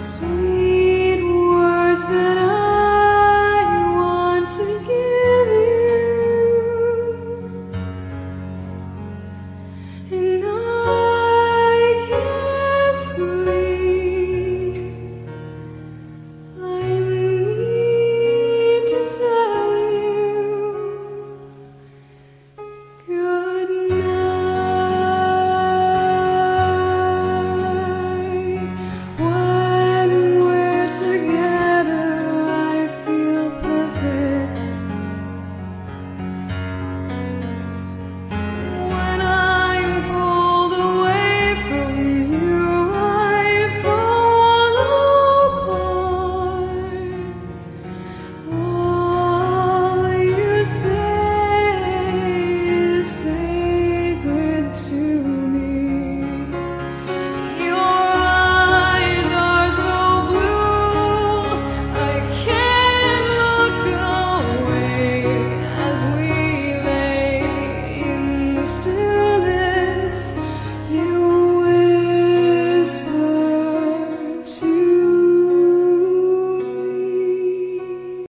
sweet.